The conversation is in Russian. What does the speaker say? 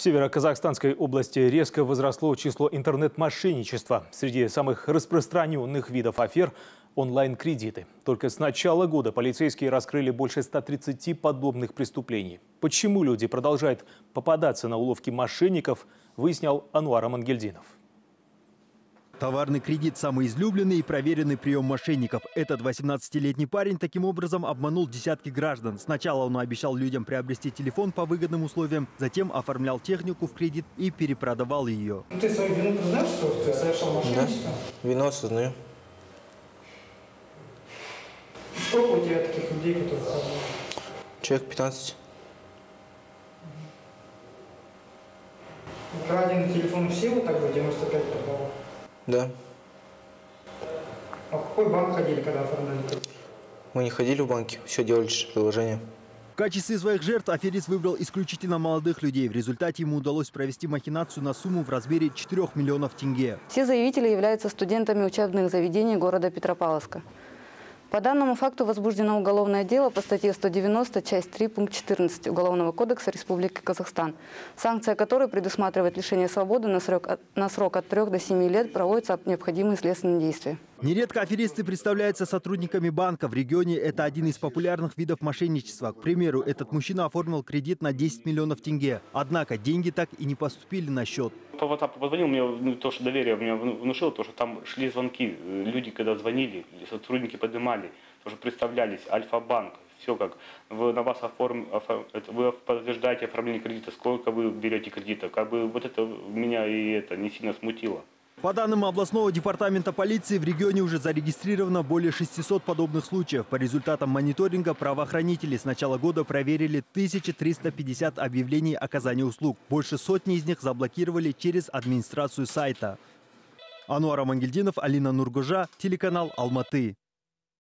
В Северо-Казахстанской области резко возросло число интернет-мошенничества. Среди самых распространенных видов афер – онлайн-кредиты. Только с начала года полицейские раскрыли больше 130 подобных преступлений. Почему люди продолжают попадаться на уловки мошенников, выяснял Ануар Амангельдинов. Товарный кредит – самый излюбленный и проверенный прием мошенников. Этот 18-летний парень таким образом обманул десятки граждан. Сначала он обещал людям приобрести телефон по выгодным условиям, затем оформлял технику в кредит и перепродавал ее. Ты свою вину признаешь, что ты совершал мошенничество? Да, вину осознаю. Сколько у тебя таких людей, которые Человек 15. Украденный телефон все вот так за 95 продавал? Да. А в какой банк ходили, когда оформляли кредит? Мы не ходили в банки, все делали через приложение. В качестве своих жертв аферист выбрал исключительно молодых людей. В результате ему удалось провести махинацию на сумму в размере 4 миллионов тенге. Все заявители являются студентами учебных заведений города Петропавловска. По данному факту возбуждено уголовное дело по статье 190, часть 3, пункт 14 Уголовного кодекса Республики Казахстан, санкция которой предусматривает лишение свободы на срок, от 3 до 7 лет проводятся необходимые следственные действия. Нередко аферисты представляются сотрудниками банка. В регионе это один из популярных видов мошенничества. К примеру, этот мужчина оформил кредит на 10 миллионов тенге. Однако деньги так и не поступили на счет. По позвонил, мне ну, то, что доверие меня внушило, то, что там шли звонки. Люди, когда звонили, сотрудники поднимали, тоже представлялись, Альфа-банк, все как. Вы, на вас оформ, оформ, вы подтверждаете оформление кредита, сколько вы берете кредита. Как бы вот это меня и это не сильно смутило. По данным областного департамента полиции, в регионе уже зарегистрировано более 600 подобных случаев. По результатам мониторинга правоохранители с начала года проверили 1350 объявлений оказания услуг. Больше сотни из них заблокировали через администрацию сайта. Ануар Амангельдинов, Алина Нургужа, телеканал «Алматы».